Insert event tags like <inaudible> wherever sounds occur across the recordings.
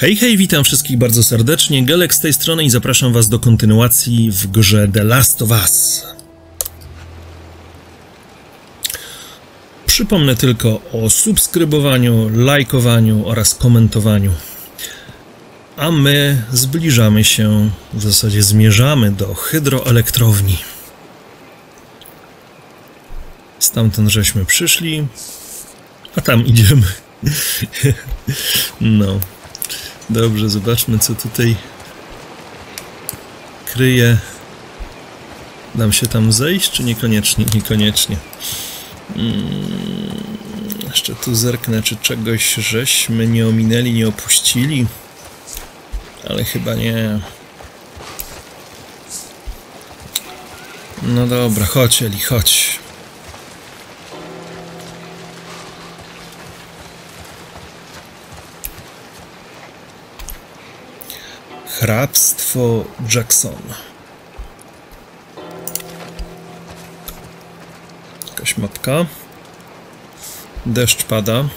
Hej, hej, witam wszystkich bardzo serdecznie. Gelek z tej strony i zapraszam Was do kontynuacji w grze The Last of Us. Przypomnę tylko o subskrybowaniu, lajkowaniu oraz komentowaniu. A my zbliżamy się, w zasadzie zmierzamy do hydroelektrowni. Stamtąd żeśmy przyszli, a tam idziemy. <laughs> No. Dobrze, zobaczmy co tutaj kryje. Dam się tam zejść, czy niekoniecznie? Niekoniecznie. Hmm, jeszcze tu zerknę, czy czegoś żeśmy nie ominęli, nie opuścili. Ale chyba nie. No dobra, chodź Eli, chodź. Hrabstwo Jackson. Jakaś mapka. Deszcz pada.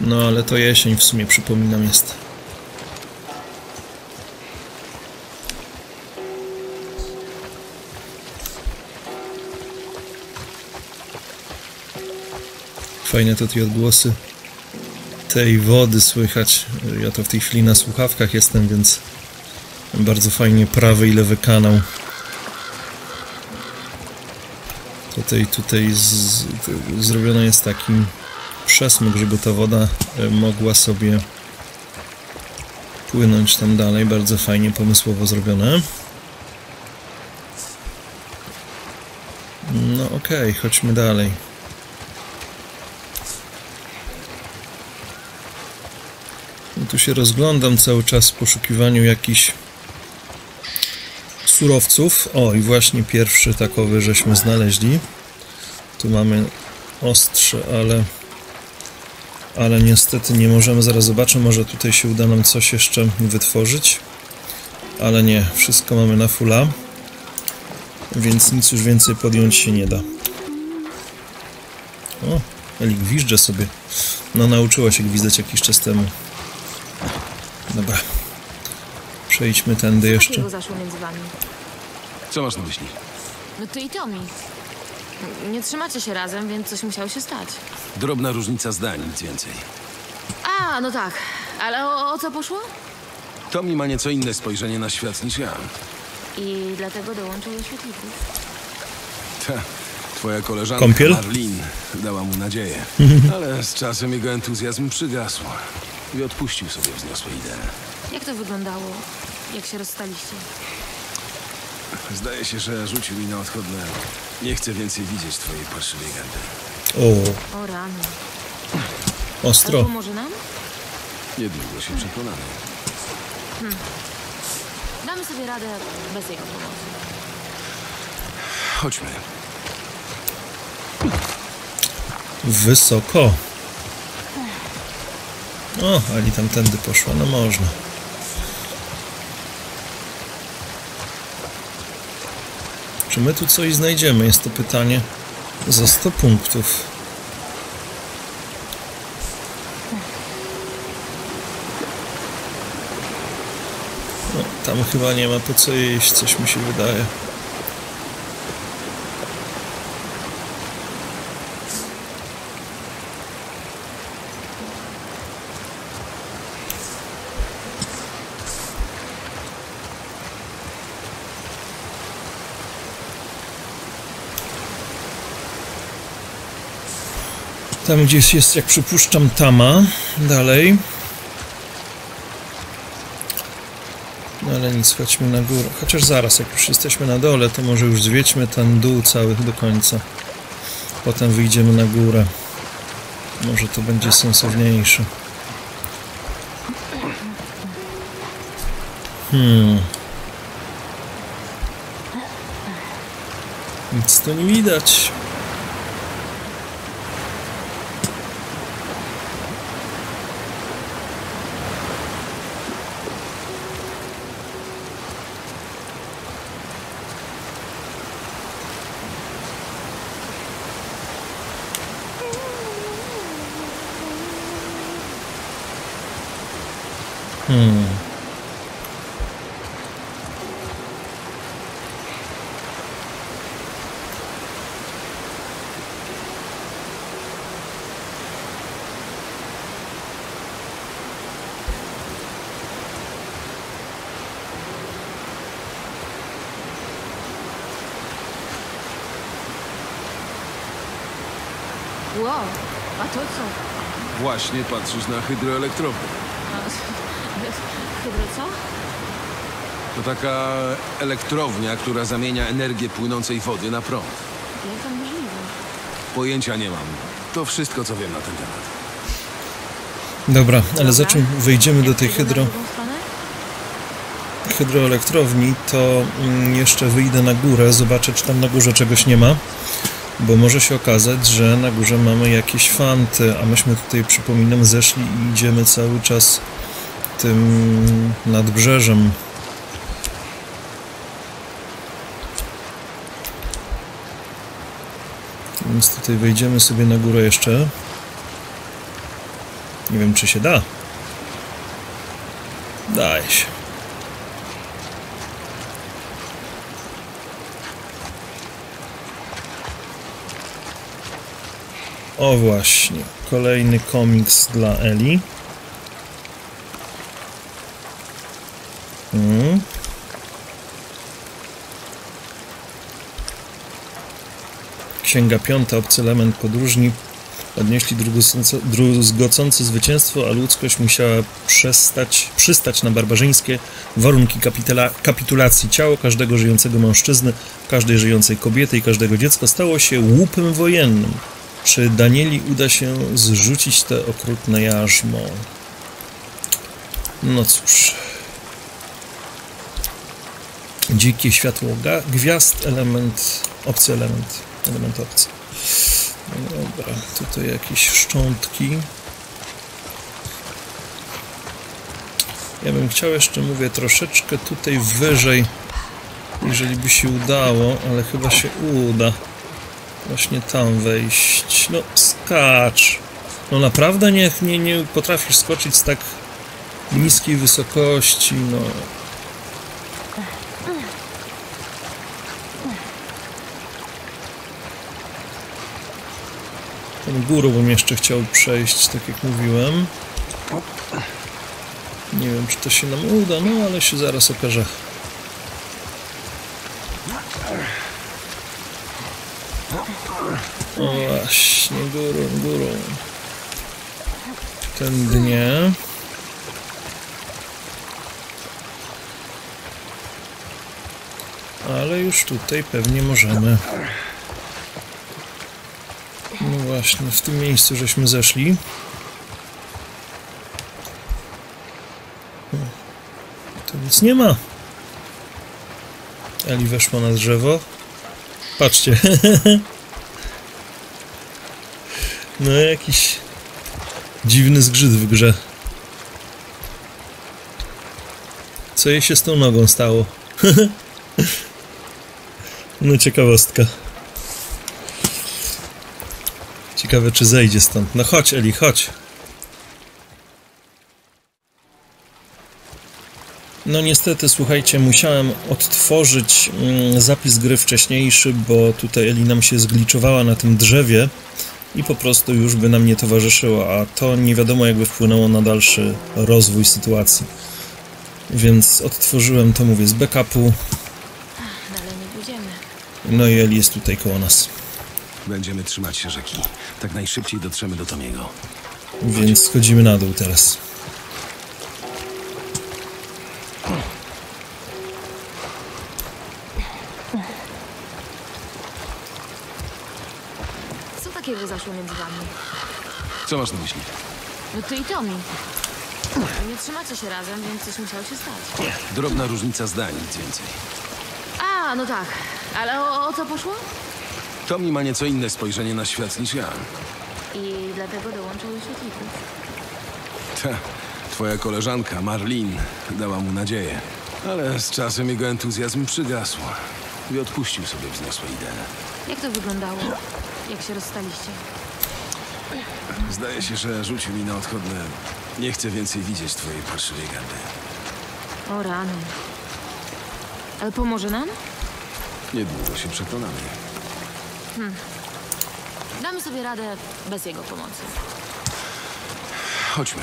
No ale to jesień w sumie przypominam jest. Fajne to te odgłosy tej wody słychać. Ja to w tej chwili na słuchawkach jestem, więc bardzo fajnie prawy i lewy kanał. Tutaj, tutaj z, zrobiony jest taki przesmyk, żeby ta woda e, mogła sobie płynąć tam dalej. Bardzo fajnie, pomysłowo zrobione. No okej, okay, chodźmy dalej. Tu się rozglądam cały czas w poszukiwaniu jakichś surowców. O, i właśnie pierwszy takowy żeśmy znaleźli. Tu mamy ostrze, ale ale niestety nie możemy, zaraz zobaczę, może tutaj się uda nam coś jeszcze wytworzyć. Ale nie, wszystko mamy na fulla, więc nic już więcej podjąć się nie da. O, Elik gwizdże sobie. No nauczyła się gwizdać jakiś czas temu. Dobra. Przejdźmy tędy jeszcze. Zaszło między wami. Co masz na myśli? No ty i Tommy. Nie trzymacie się razem, więc coś musiało się stać. Drobna różnica zdań, nic więcej. A, no tak. Ale o, o co poszło? Tommy ma nieco inne spojrzenie na świat niż ja. I dlatego dołączył do świetlików. Ta, twoja koleżanka Kąpiel? Marlin dała mu nadzieję. Ale z czasem jego entuzjazm przygasł i odpuścił sobie wzniosłe idee. Jak to wyglądało, jak się rozstaliście? Zdaje się, że rzucił mi na odchodne. Nie chcę więcej widzieć twojej parszywej gęby. O, O rany. Ale ostro. pomoże nam? Niedługo się przekonamy. Damy sobie radę bez jego pomocy. Chodźmy. Wysoko. O, Ali tamtędy poszła, no można. Czy my tu coś znajdziemy? Jest to pytanie za 100 punktów. No, tam chyba nie ma po co jeść, coś mi się wydaje. Tam gdzieś jest, jak przypuszczam, tama. Dalej. No ale nic, chodźmy na górę. Chociaż zaraz, jak już jesteśmy na dole, to może już zwiedźmy ten dół cały do końca. Potem wyjdziemy na górę. Może to będzie sensowniejsze. Hmm. Nic tu nie widać. Hmm. Wow, a to co? Właśnie patrzysz na hydroelektrownię. A, Hydro co? To taka elektrownia, która zamienia energię płynącej wody na prąd. Jak to możliwe? Pojęcia nie mam. To wszystko, co wiem na ten temat. Dobra, ale Dobra. zanim wejdziemy do tej hydro, hydroelektrowni, to mm, jeszcze wyjdę na górę, zobaczę, czy tam na górze czegoś nie ma. Bo może się okazać, że na górze mamy jakieś fanty, a myśmy tutaj, przypominam, zeszli i idziemy cały czas tym nadbrzeżem. Więc tutaj wejdziemy sobie na górę jeszcze. Nie wiem, czy się da. Daje się. O właśnie, kolejny komiks dla Eli. Księga piąta, obcy element podróżni. Odnieśli druzgocące- zwycięstwo, a ludzkość musiała przestać, przystać na barbarzyńskie warunki kapitula, kapitulacji. Ciało każdego żyjącego mężczyzny, każdej żyjącej kobiety i każdego dziecka stało się łupem wojennym. Czy Danieli uda się zrzucić te okrutne jarzmo? No cóż. Dzikie światło gwiazd, element, obcy element, element obcy. No dobra, tutaj jakieś szczątki. Ja bym chciał jeszcze, mówię, troszeczkę tutaj wyżej, jeżeli by się udało, ale chyba się uda właśnie tam wejść. No, skacz. No naprawdę nie, nie, nie potrafisz skoczyć z tak niskiej wysokości, no. Tą górą bym jeszcze chciał przejść, tak jak mówiłem. Nie wiem, czy to się nam uda, no ale się zaraz okaże. O właśnie, górą, górą. Ten dnie. Ale już tutaj pewnie możemy. Właśnie, w tym miejscu żeśmy zeszli. Hmm. Tu nic nie ma. Eli weszła na drzewo. Patrzcie. <laughs> No jakiś dziwny zgrzyt w grze. Co jej się z tą nogą stało? <laughs> no ciekawostka. Ciekawe czy zejdzie stąd. No chodź Eli, chodź. No niestety, słuchajcie, musiałem odtworzyć mm, zapis gry wcześniejszy, bo tutaj Eli nam się zgliczowała na tym drzewie i po prostu już by nam nie towarzyszyła, a to nie wiadomo jakby wpłynęło na dalszy rozwój sytuacji. Więc odtworzyłem to, mówię, z backupu, Dalej nie pójdziemy. no i Eli jest tutaj koło nas. Będziemy trzymać się rzeki. Tak najszybciej dotrzemy do Tomiego. Więc schodzimy na dół teraz. Co takiego zaszło między wami? Co masz na myśli? No ty i Tommy. Nie trzymacie się razem, więc coś musiało się stać. Drobna różnica zdań, nic więcej. A, no tak. Ale o, o co poszło? Tommy ma nieco inne spojrzenie na świat niż ja. I dlatego dołączył do świetlików. Ta, twoja koleżanka, Marlin, dała mu nadzieję. Ale z czasem jego entuzjazm przygasł i odpuścił sobie wzniosłe idee. Jak to wyglądało? Jak się rozstaliście? Zdaje się, że rzucił mi na odchodne. Nie chcę więcej widzieć twojej parszywej gardy. O rany. Ale pomoże nam? Niedługo się przekonamy. Damy sobie radę bez jego pomocy. Chodźmy.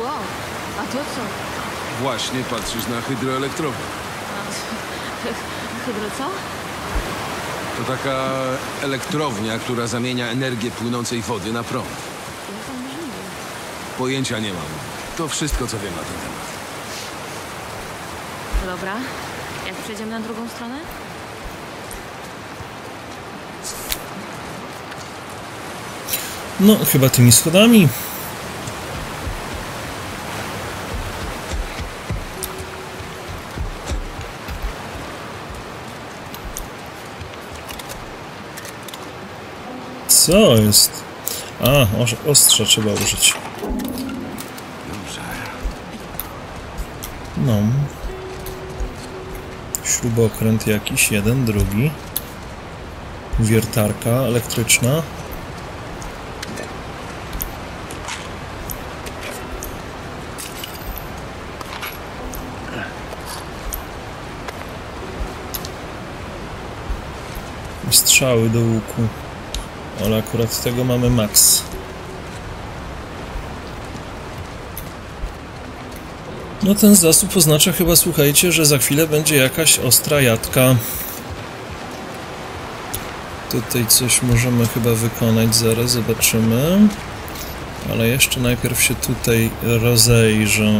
Wow, a to co? Właśnie patrzysz na hydroelektrownię. Hydro co? To taka elektrownia, która zamienia energię płynącej wody na prąd. Jak to możliwe? Pojęcia nie mam. To wszystko, co wiem na ten temat. Dobra. Jak przejdziemy na drugą stronę? No, chyba tymi schodami. Co jest? A, ostrza trzeba użyć. No. Śrubokręt jakiś, jeden, drugi. Wiertarka elektryczna. Strzały do łuku. Ale akurat tego mamy max. No ten zasób oznacza chyba, słuchajcie, że za chwilę będzie jakaś ostra jadka. Tutaj coś możemy chyba wykonać, zaraz zobaczymy. Ale jeszcze najpierw się tutaj rozejrzę.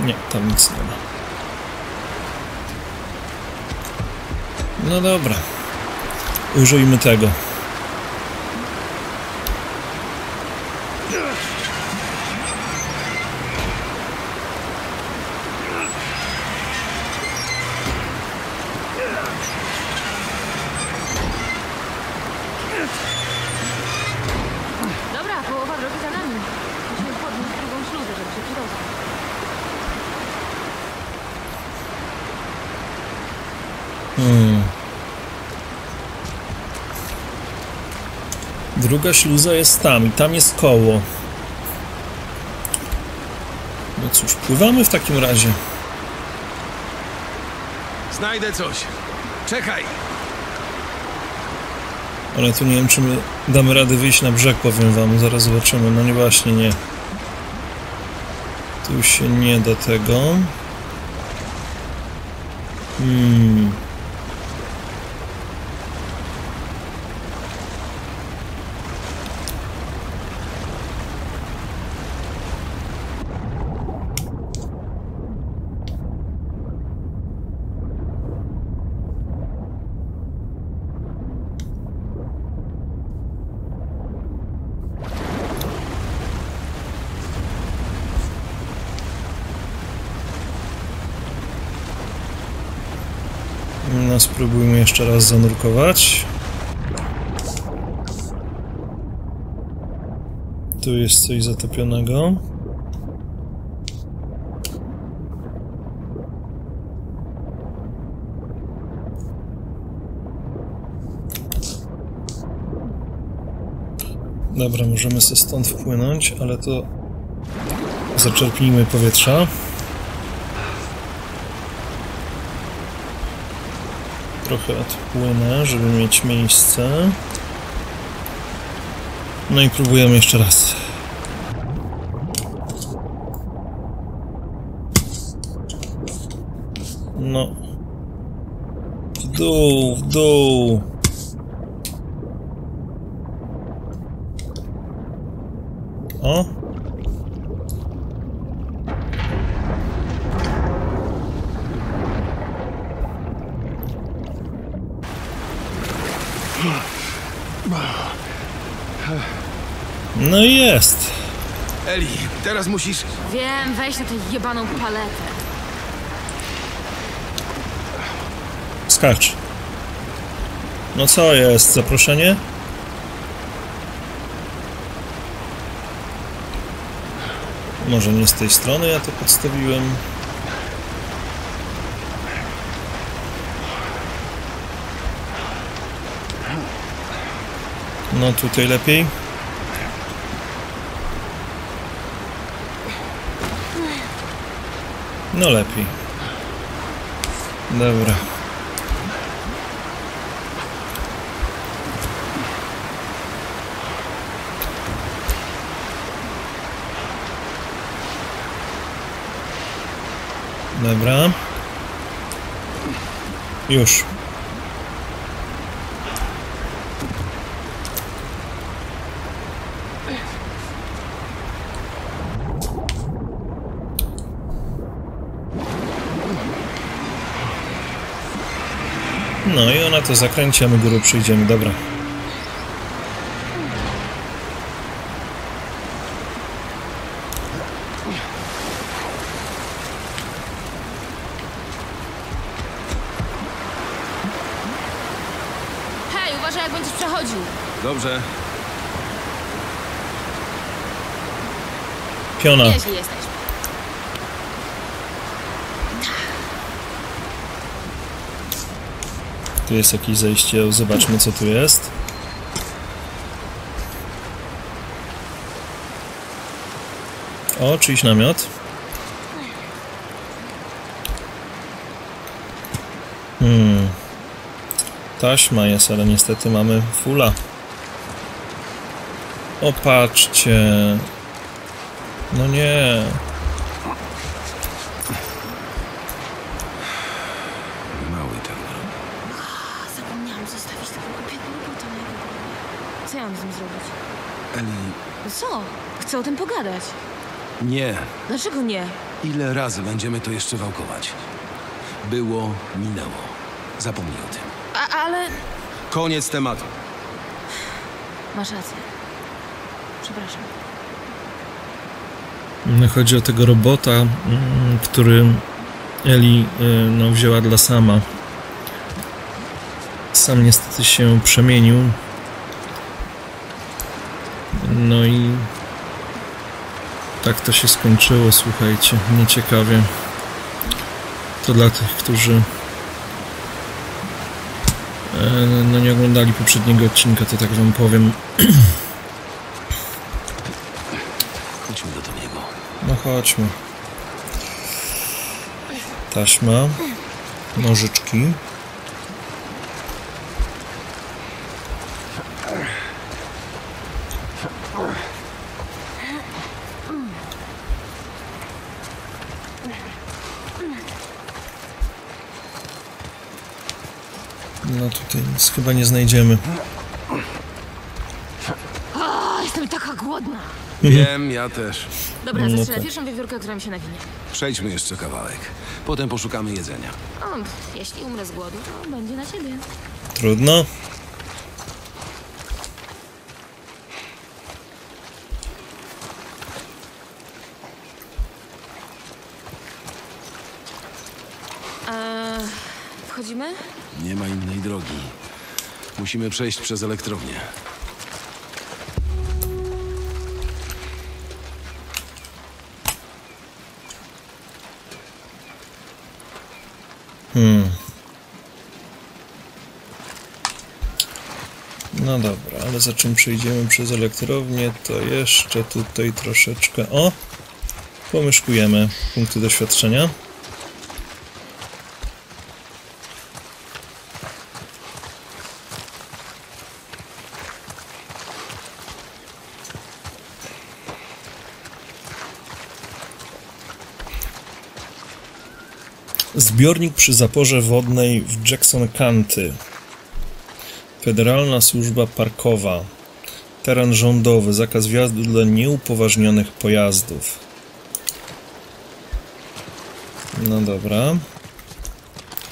Nie, tam nic nie ma. No dobra. Użyjmy tego. Dobra, połowa drogi za nami. Musimy podnieść drugą śluzę, żeby się przydostać. Druga śluza jest tam i tam jest koło. No cóż, pływamy w takim razie. Znajdę coś. Czekaj! Ale tu nie wiem, czy my damy radę wyjść na brzeg, powiem wam. Zaraz zobaczymy. No nie, właśnie nie. Tu się nie da tego. Hmm. No, spróbujmy jeszcze raz zanurkować. Tu jest coś zatopionego. Dobra, możemy se stąd wpłynąć, ale to zaczerpnijmy powietrza. Trochę odpłynę, żeby mieć miejsce. No i próbujemy jeszcze raz. No. dół, w dół. O. No i jest. Eli, teraz musisz... Wiem, weź na tę jebaną paletę. Skacz. No co jest? Zaproszenie? Może nie z tej strony ja to podstawiłem. No tutaj lepiej. No lepiej. Dobra. Dobra. Już. No i ona to zakręci, a my górą przyjdziemy. Dobra. Hej, uważaj jak będziesz przechodził. Dobrze. Piona. Jeśli jesteś. Tu jest jakieś zejście. Zobaczmy, co tu jest. O, czyjś namiot. Hmm. Taśma jest, ale niestety mamy fula. Opatrzcie. No nie. Zapomniałam zostawić tego głupiego robota na jego głowie. Co ja mam z nim zrobić? Eli, co? Chcę o tym pogadać. nie. Dlaczego nie? Ile razy będziemy to jeszcze wałkować? Było, minęło. Zapomnij o tym. A, ale... Koniec tematu. Masz rację. Przepraszam. No, Chodzi o tego robota, mm, który Eli y, no, wzięła dla sama. Sam niestety się przemienił. No i tak to się skończyło, słuchajcie. Nieciekawie. To dla tych, którzy e, no nie oglądali poprzedniego odcinka, to tak wam powiem. <clears throat> Chodźmy do Tomiego. No chodźmy. Taśma. Nożyczki. No chyba nie znajdziemy. O, jestem taka głodna. Wiem, ja też. Dobra, No zastrzelę tak. pierwszą wiewiórkę, która mi się nawinie. Przejdźmy jeszcze kawałek. Potem poszukamy jedzenia. O, jeśli umrę z głodu, to będzie na ciebie. Trudno. Eee, wchodzimy? Nie ma innej drogi. Musimy przejść przez elektrownię. No dobra, ale za czym przejdziemy przez elektrownię, to jeszcze tutaj troszeczkę. O! Pomieszkujemy punkty doświadczenia. Zbiornik przy zaporze wodnej w Jackson County. Federalna Służba Parkowa. Teren rządowy. Zakaz wjazdu dla nieupoważnionych pojazdów. No dobra.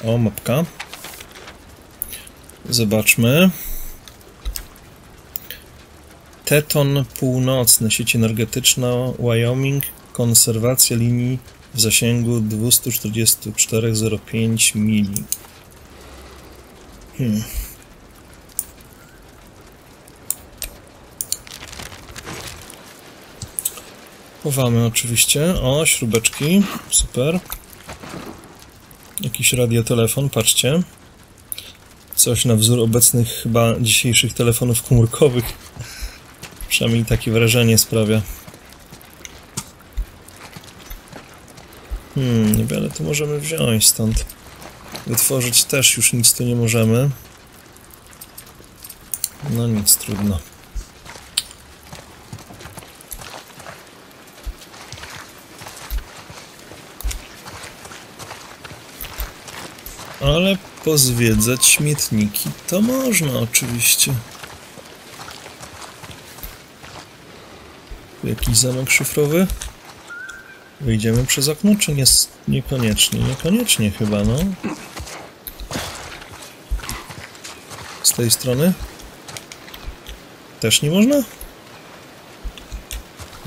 O, mapka. Zobaczmy. Teton Północny, sieć energetyczna Wyoming, konserwacja linii w zasięgu 244,05 mili. Hmm. Chowamy oczywiście. O, śrubeczki. Super. Jakiś radiotelefon, patrzcie. Coś na wzór obecnych chyba dzisiejszych telefonów komórkowych. Przynajmniej takie wrażenie sprawia. Hmm, niewiele tu możemy wziąć stąd. Wytworzyć też już nic tu nie możemy. No nic, trudno. Ale pozwiedzać śmietniki to można oczywiście. Jakiś zamek szyfrowy? Wyjdziemy przez okno, czy nie, niekoniecznie? Niekoniecznie chyba, no. Z tej strony? Też nie można?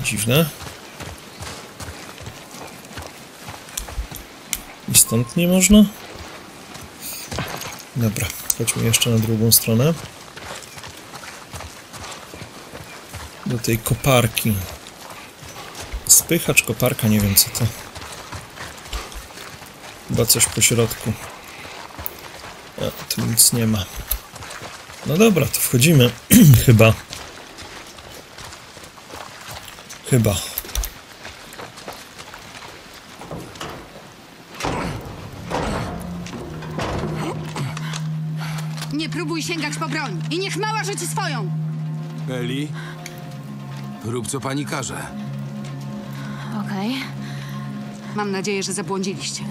Dziwne. I stąd nie można? Dobra, chodźmy jeszcze na drugą stronę. Do tej koparki. Spychacz, koparka, nie wiem co to. Chyba coś po środku. A, tu nic nie ma. No dobra, to wchodzimy. <clears throat> Chyba. Chyba. Nie próbuj sięgać po broń i niech mała rzuci swoją. Eli? Rób co pani każe. Okej. Mam nadzieję, że zabłądziliście.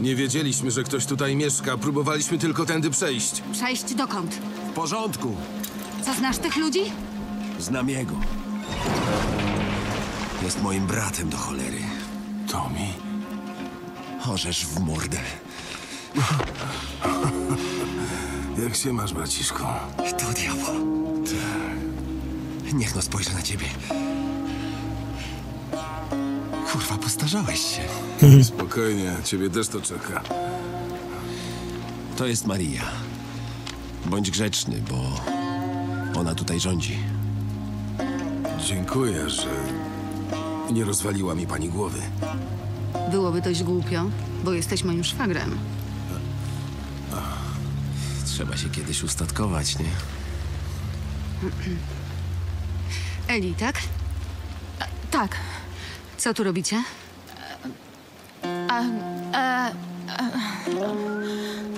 Nie wiedzieliśmy, że ktoś tutaj mieszka. Próbowaliśmy tylko tędy przejść. Przejść dokąd? W porządku. Co znasz tych ludzi? Znam jego. Jest moim bratem do cholery. Tommy? Orzesz w mordę. Jak się masz, braciszku? To diabło. Niech no spojrzę na ciebie. Kurwa, postarzałeś się. Spokojnie, ciebie też to czeka. To jest Maria. Bądź grzeczny, bo ona tutaj rządzi. Dziękuję, że nie rozwaliła mi pani głowy. Byłoby dość głupio, bo jesteś moim szwagrem. Trzeba się kiedyś ustatkować, nie? Eli, tak? Tak. Co tu robicie? A, e, e,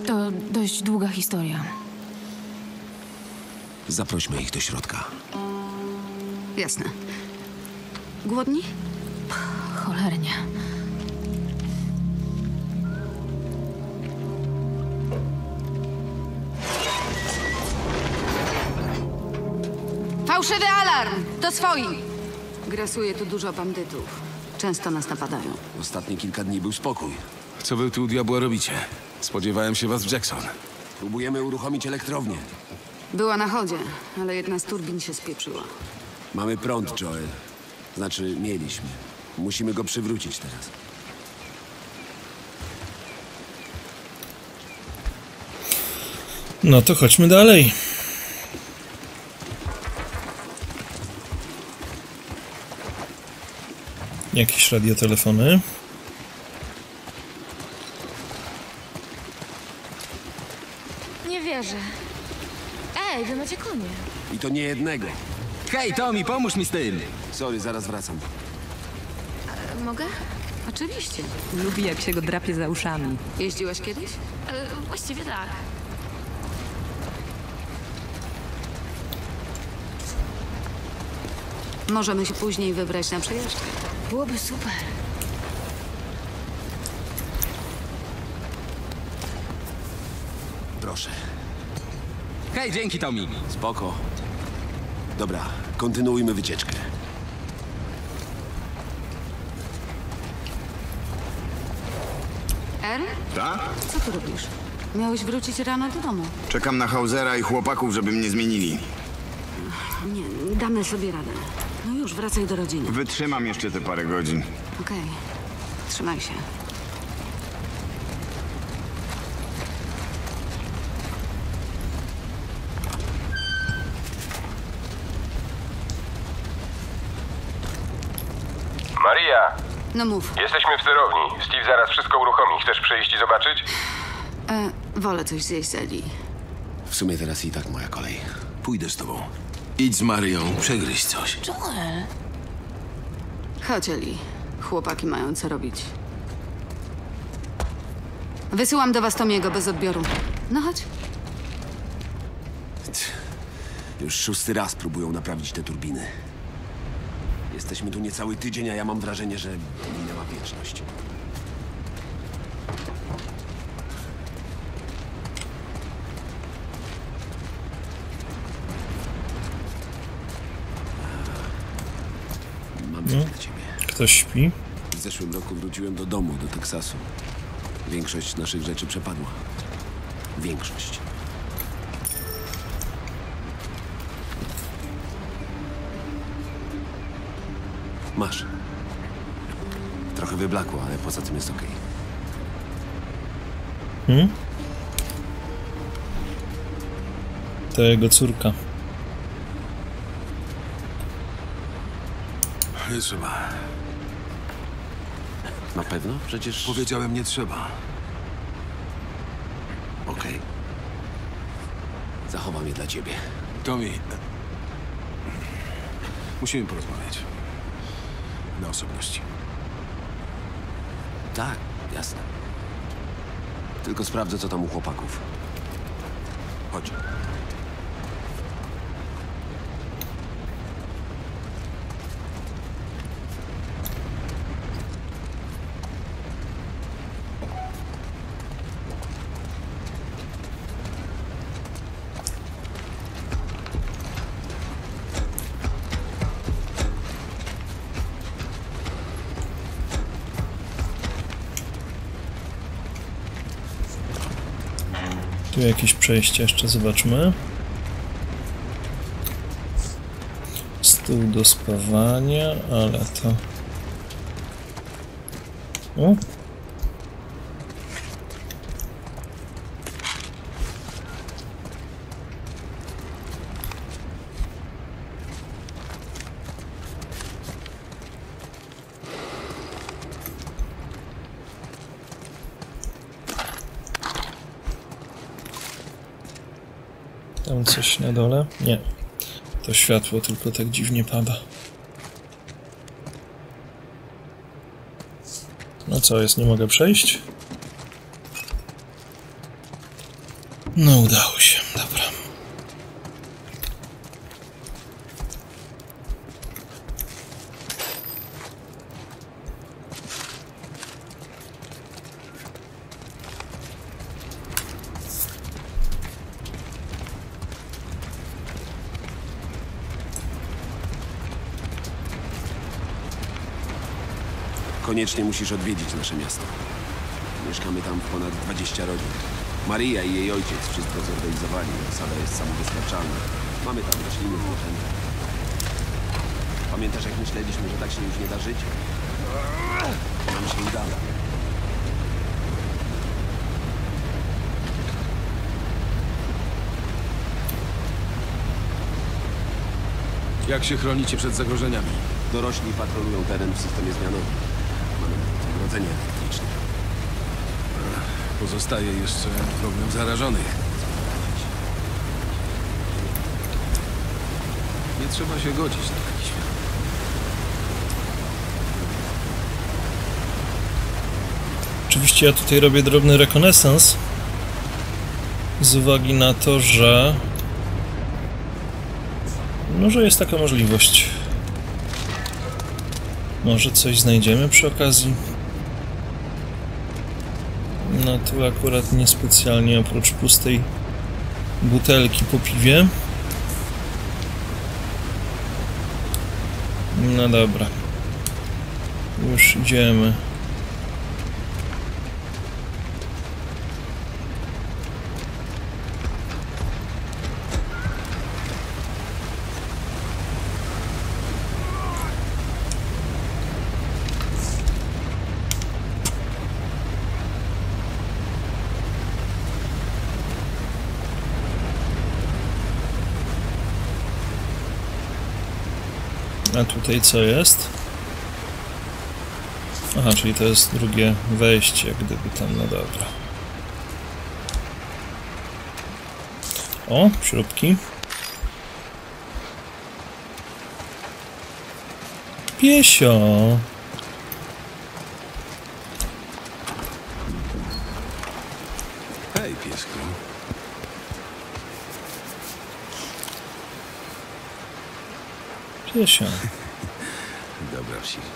to dość długa historia. Zaprośmy ich do środka. Jasne. Głodni? Cholernie. Fałszywy alarm! To swoi! Grasuje tu dużo bandytów. Często nas napadają. Ostatnie kilka dni był spokój. Co wy tu u diabła robicie? Spodziewałem się was w Jackson. Próbujemy uruchomić elektrownię. Była na chodzie, ale jedna z turbin się spieprzyła. Mamy prąd, Joel. Znaczy, mieliśmy. Musimy go przywrócić teraz. No to chodźmy dalej. Jakieś radiotelefony. Nie wierzę. Ej, wy macie konie. I to nie jednego. Hej, Tommy, pomóż mi z tym! Sorry, zaraz wracam. E, Mogę? Oczywiście. Lubi, jak się go drapie za uszami. Jeździłaś kiedyś? E, właściwie tak. Możemy się później wybrać na przejażdżkę. Byłoby super. Proszę. Hej, dzięki Tommy. Spoko. Dobra, kontynuujmy wycieczkę. Earl? Tak? Co tu robisz? Miałeś wrócić rano do domu. Czekam na Hausera i chłopaków, żeby mnie zmienili. Nie, damy sobie radę. No już, wracaj do rodziny. Wytrzymam jeszcze te parę godzin. Okej. Trzymaj się. Maria, No mów. jesteśmy w sterowni. Steve zaraz wszystko uruchomi. Chcesz przyjść i zobaczyć? E, wolę coś zjeść z Eli. W sumie teraz i tak moja kolej. Pójdę z tobą. Idź z Marią, przegryź coś. Joel! Chodź, Eli. Chłopaki mają co robić. Wysyłam do was Tomiego bez odbioru. No chodź. Już szósty raz próbują naprawić te turbiny. Jesteśmy tu niecały tydzień, a ja mam wrażenie, że minęła wieczność. Ciebie. Ktoś śpi? W zeszłym roku wróciłem do domu, do Teksasu. Większość naszych rzeczy przepadła. Większość. Masz. Trochę wyblakło, ale poza tym jest okej. To jego córka. Nie trzeba. Na pewno? Przecież... Powiedziałem, nie trzeba. Okej. Zachowam je dla ciebie. Tommy, musimy porozmawiać. Na osobności. Tak, jasne. Tylko sprawdzę, co tam u chłopaków. Chodź. Tu jakieś przejście jeszcze zobaczmy. Stół do spawania, ale to... O! Tam coś na dole? Nie. To światło tylko tak dziwnie pada. No co jest, nie mogę przejść? No udało się, dobra. Koniecznie musisz odwiedzić nasze miasto. Mieszkamy tam ponad 20 rodzin. Maria i jej ojciec wszystko zorganizowali. Sala jest samowystarczalna. Mamy tam rośliny zwierzęta. Pamiętasz, jak myśleliśmy, że tak się już nie da żyć? Nam się udało. Jak się chronicie przed zagrożeniami? Dorośli patrolują teren w systemie zmianowym. Ogrodzenie elektryczne. Pozostaje jeszcze problem zarażonych. Nie trzeba się godzić na taki świat. Oczywiście ja tutaj robię drobny rekonesans z uwagi na to, że no, że jest taka możliwość. Może coś znajdziemy przy okazji. No tu akurat niespecjalnie oprócz pustej butelki po piwie. No dobra. Już idziemy. Tutaj co jest? Aha, czyli to jest drugie wejście, gdyby tam, no dobra. O, śrubki. Piesio. Hej, piesku. Piesio. Dobra wsiłka.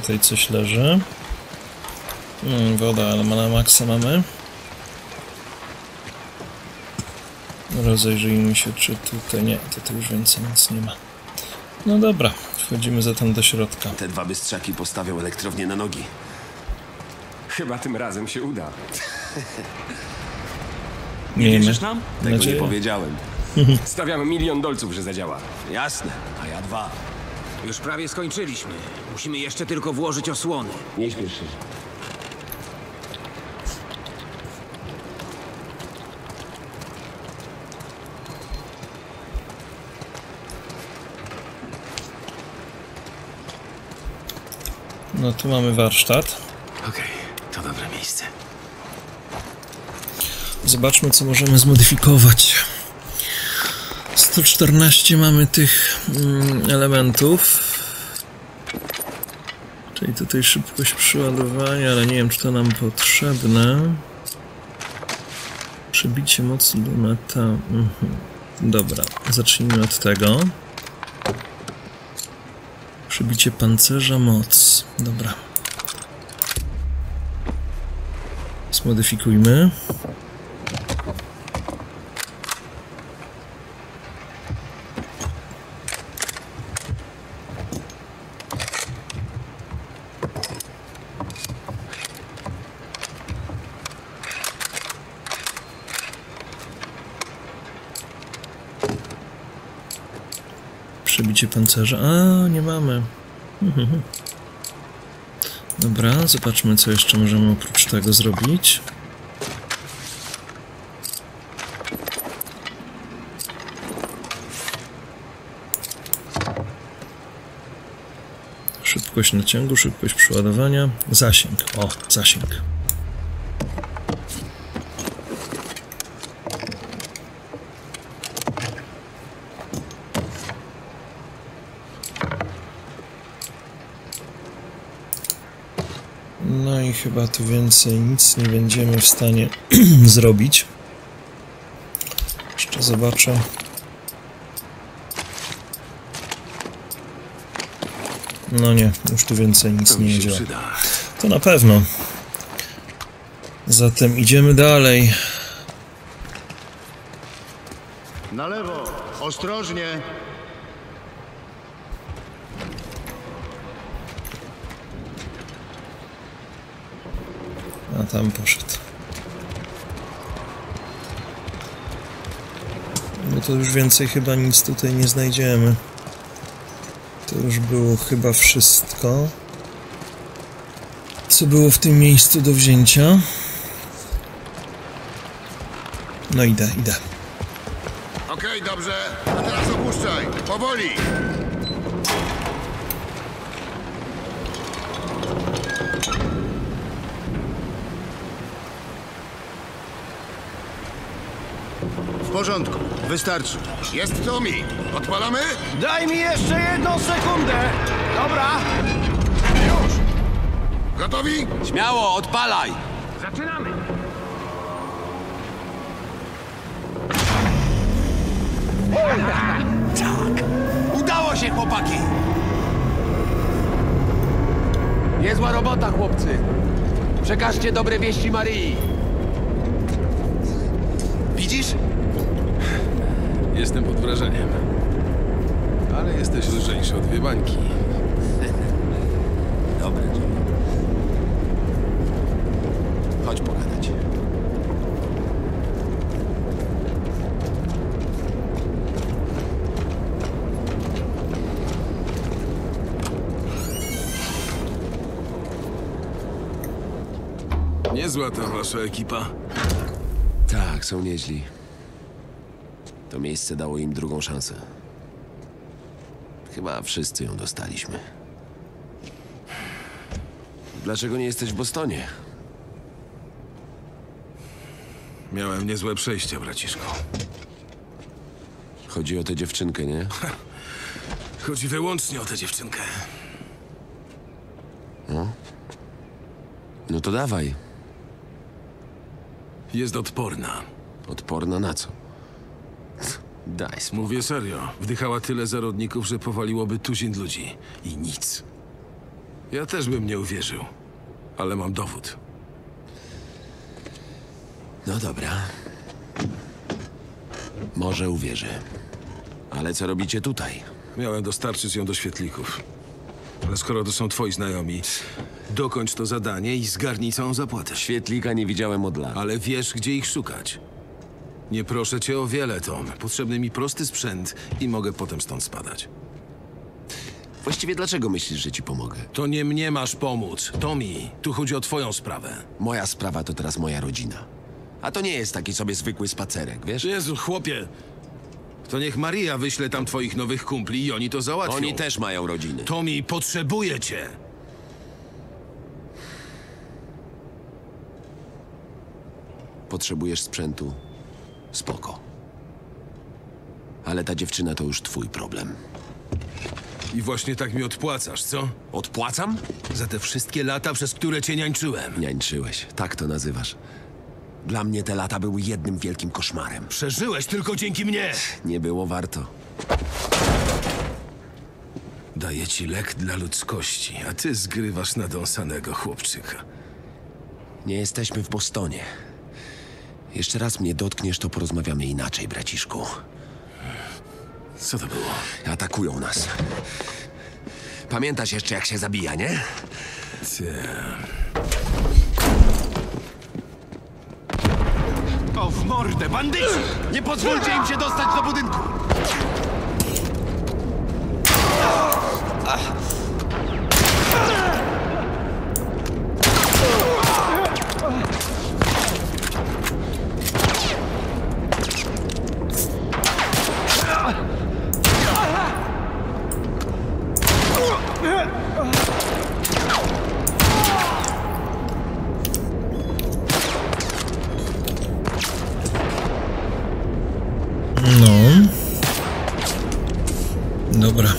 Tutaj coś leży. Mm, woda, ale ma na maksa mamy. Rozejrzyjmy się, czy tutaj... Nie, tutaj już więcej nic nie ma. No dobra, wchodzimy zatem do środka. Te dwa bystrzaki postawią elektrownię na nogi. Chyba tym razem się uda. Miejmy Wierzysz nam? Tego nie powiedziałem. Stawiamy milion dolców, że zadziała. Jasne, a ja dwa. Już prawie skończyliśmy. Musimy jeszcze tylko włożyć osłony. Nie śpiesz się. No tu mamy warsztat. Okej, to dobre miejsce. Zobaczmy, co możemy zmodyfikować. 114 mamy tych mm, elementów. Czyli tutaj szybkość przeładowania, ale nie wiem, czy to nam potrzebne. Przebicie mocy luneta. Mhm. Dobra, zacznijmy od tego. Przebicie pancerza, moc. Dobra. Zmodyfikujmy. Przebicie pancerza. A, nie mamy. <laughs> Dobra, zobaczmy, co jeszcze możemy oprócz tego zrobić. Szybkość naciągu, szybkość przeładowania, zasięg. O, zasięg. No i chyba tu więcej nic nie będziemy w stanie <clears throat> zrobić. Jeszcze zobaczę. No nie, już tu więcej nic nie działa. To na pewno. Zatem idziemy dalej. Na lewo, ostrożnie. Tam poszedł. No to już więcej chyba nic tutaj nie znajdziemy. To już było chyba wszystko. Co było w tym miejscu do wzięcia? No idę, idę. Okej, dobrze. A teraz opuszczaj. Powoli. Porządku. Wystarczy. Jest Tommy. Odpalamy? Daj mi jeszcze jedną sekundę! Dobra! Już. Gotowi? Śmiało, odpalaj! Zaczynamy! Udało się, chłopaki! Niezła robota, chłopcy. Przekażcie dobre wieści Marii. Widzisz? Jestem pod wrażeniem. Ale jesteś lżejszy od dwie bańki. <laughs> Dobra. Chodź pogadać. Niezła ta wasza ekipa. Tak, są nieźli. To miejsce dało im drugą szansę. Chyba wszyscy ją dostaliśmy. Dlaczego nie jesteś w Bostonie? Miałem niezłe przejście, braciszku. Chodzi o tę dziewczynkę, nie? <laughs> Chodzi wyłącznie o tę dziewczynkę. No to dawaj. Jest odporna. Odporna na co? Daj spokój. Mówię serio. Wdychała tyle zarodników, że powaliłoby tuzin ludzi. I nic. Ja też bym nie uwierzył. Ale mam dowód. No dobra. Może uwierzę. Ale co robicie tutaj? Miałem dostarczyć ją do świetlików. Ale skoro to są twoi znajomi, dokończ to zadanie i zgarnij całą zapłatę. Świetlika nie widziałem od lat. Ale wiesz, gdzie ich szukać. Nie proszę cię o wiele, Tom. Potrzebny mi prosty sprzęt i mogę potem stąd spadać. Właściwie dlaczego myślisz, że ci pomogę? To nie mnie masz pomóc. Tommy, tu chodzi o twoją sprawę. Moja sprawa to teraz moja rodzina. A to nie jest taki sobie zwykły spacerek, wiesz? Jezu, chłopie. To niech Maria wyśle tam twoich nowych kumpli i oni to załatwią. Oni też mają rodziny. Tommy, potrzebuję cię. Potrzebujesz sprzętu? Spoko. Ale ta dziewczyna to już twój problem. I właśnie tak mi odpłacasz, co? Odpłacam? Za te wszystkie lata, przez które cię niańczyłem. Niańczyłeś. Tak to nazywasz. Dla mnie te lata były jednym wielkim koszmarem. Przeżyłeś tylko dzięki mnie. Nie było warto. Daję ci lek dla ludzkości, a ty zgrywasz nadąsanego chłopczyka. Nie jesteśmy w Bostonie. Jeszcze raz mnie dotkniesz, to porozmawiamy inaczej, braciszku. Co to było? Atakują nas. Pamiętasz jeszcze, jak się zabija, nie? O, w mordę, bandyci! Nie pozwólcie im się dostać do budynku! No. Dobra.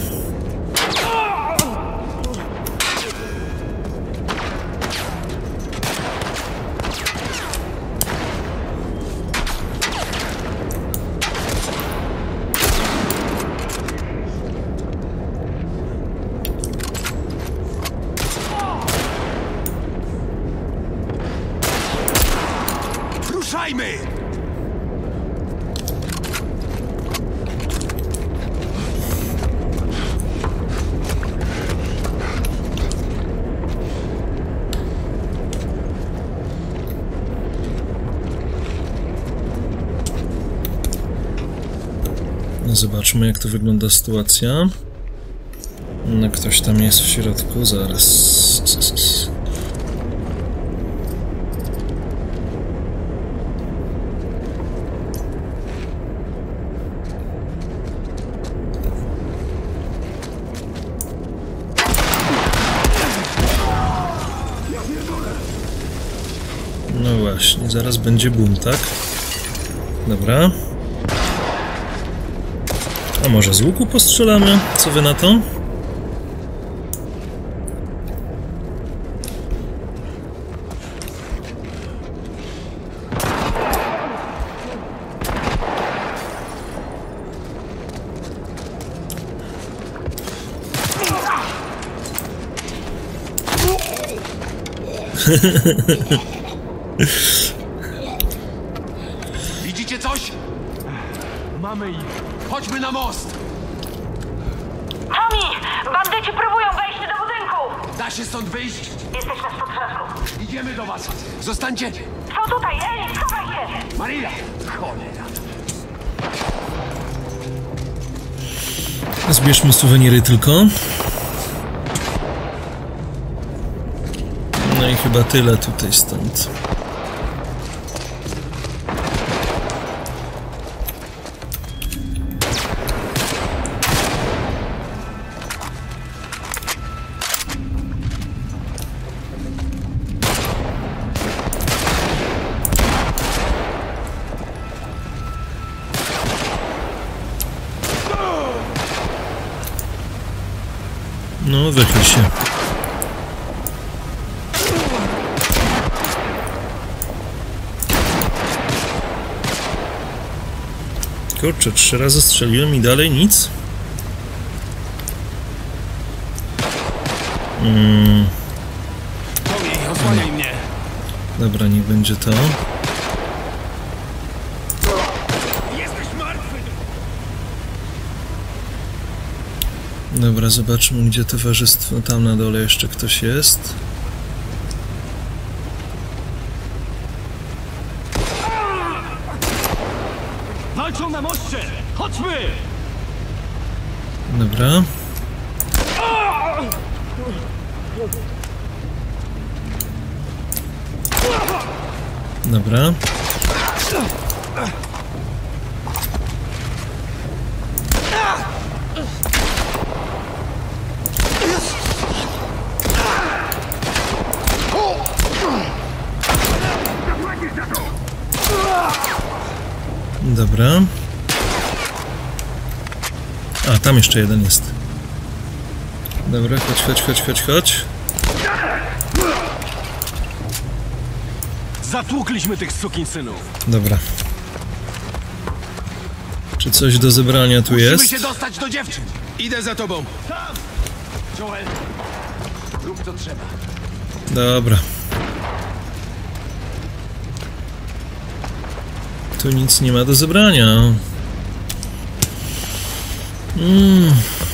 Ruszajmy! Zobaczmy, jak to wygląda sytuacja. No, ktoś tam jest w środku, zaraz. No właśnie, zaraz będzie boom, tak? Dobra. A może z łuku postrzelamy? Co wy na to? Widzicie coś? Mamy ich. Chodźmy na most. Tommy! Bandyci próbują wejść do budynku! Da się stąd wyjść? Jesteś na spoczynku. Idziemy do was. Zostańcie. Są tutaj! Ej, schowaj się! Maria! Cholera. Zbierzmy suweniry tylko. No i chyba tyle tutaj stąd. No, wychyl się. Kurczę, trzy razy strzeliłem i dalej nic? Mm, dobra, niech będzie to. Jesteś martwy! Dobra, zobaczmy gdzie towarzystwo. Tam na dole jeszcze ktoś jest. Walczą na moście! Chodźmy! Dobra. Dobra. Dobra. A, tam jeszcze jeden jest. Dobra, chodź, chodź, chodź, chodź, chodź. Zatłukliśmy tych sukinsynów. Dobra. Czy coś do zebrania tu Musimy jest? się dostać do dziewczyn. Idę za tobą. Joel, Rób co trzeba. Dobra. Tu nic nie ma do zebrania. Mm.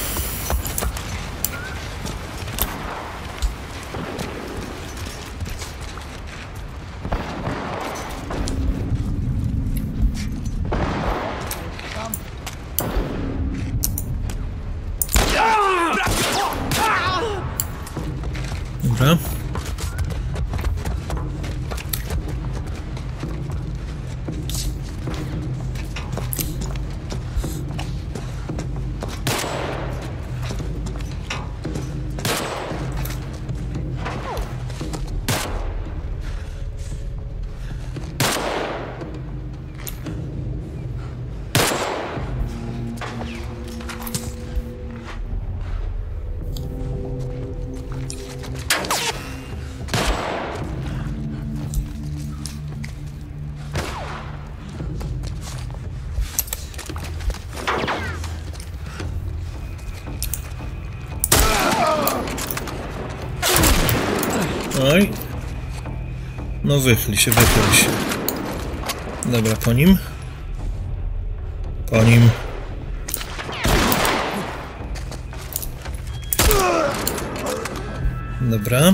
Oj. No wychyl się, wychyl się. Dobra, po nim. Po nim. Dobra.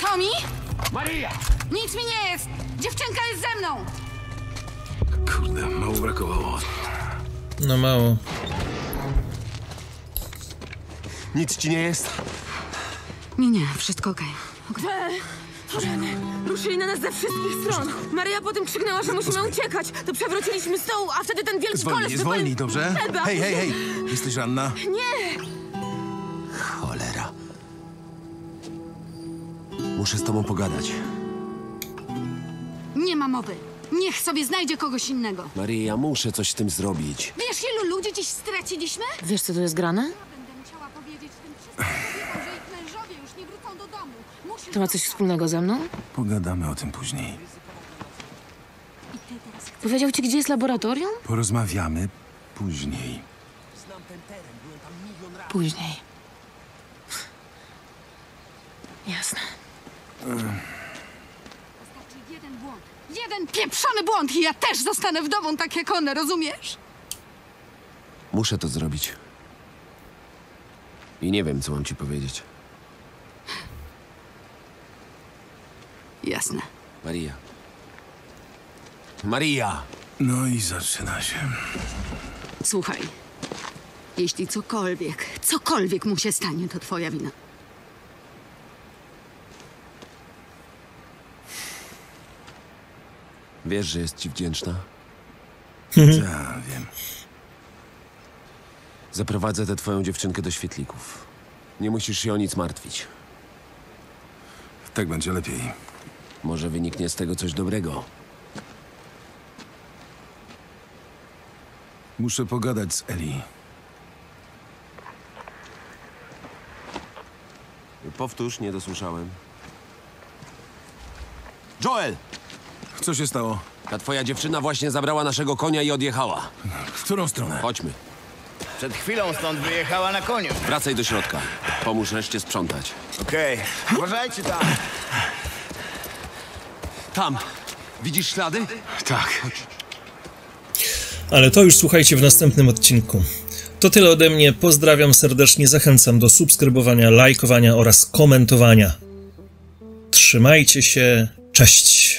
Tommy? Maria! Nic mi nie jest! Dziewczynka jest ze mną! kurde, mało brakowało. No mało. Nic ci nie jest? Nie, nie, wszystko okej. Ruszyli na nas ze wszystkich stron. Maria potem krzyknęła, że musimy uciekać. To przewróciliśmy stół, a wtedy ten wielki Zwolnij, koleś zwolnij, wypalił dobrze? chleba. Hej, hej, hej! Jesteś ranna? Nie! Cholera. Muszę z tobą pogadać. Nie ma mowy. Niech sobie znajdzie kogoś innego. Maria, muszę coś z tym zrobić. Wiesz, ilu ludzi dziś straciliśmy? Wiesz, co tu jest grane? Będę musiała powiedzieć tym wszystkim kobietom, że ich mężowie już nie wrócą do domu. Musisz... To ma coś wspólnego ze mną? Pogadamy o tym później. Powiedział ci, gdzie jest laboratorium? Porozmawiamy później. Później. Jasne. Jeden błąd. Jeden pieprzony błąd i ja też zostanę wdową tak jak one, rozumiesz? Muszę to zrobić. I nie wiem, co mam ci powiedzieć. Jasne. Maria. Maria! No i zaczyna się. Słuchaj, jeśli cokolwiek, cokolwiek mu się stanie, to twoja wina. Wiesz, że jest ci wdzięczna? Tak, wiem. Zaprowadzę tę twoją dziewczynkę do świetlików. Nie musisz się o nic martwić. Tak będzie lepiej. Może wyniknie z tego coś dobrego. Muszę pogadać z Eli. Powtórz, nie dosłyszałem. Joel! Co się stało? Ta twoja dziewczyna właśnie zabrała naszego konia i odjechała. W którą stronę? Chodźmy. Przed chwilą stąd wyjechała na koniu. Wracaj do środka. Pomóż reszcie sprzątać. Okej, uważajcie tam. Tam! Widzisz ślady? Tak. Ale to już słuchajcie w następnym odcinku. To tyle ode mnie. Pozdrawiam serdecznie. Zachęcam do subskrybowania, lajkowania oraz komentowania. Trzymajcie się. Cześć.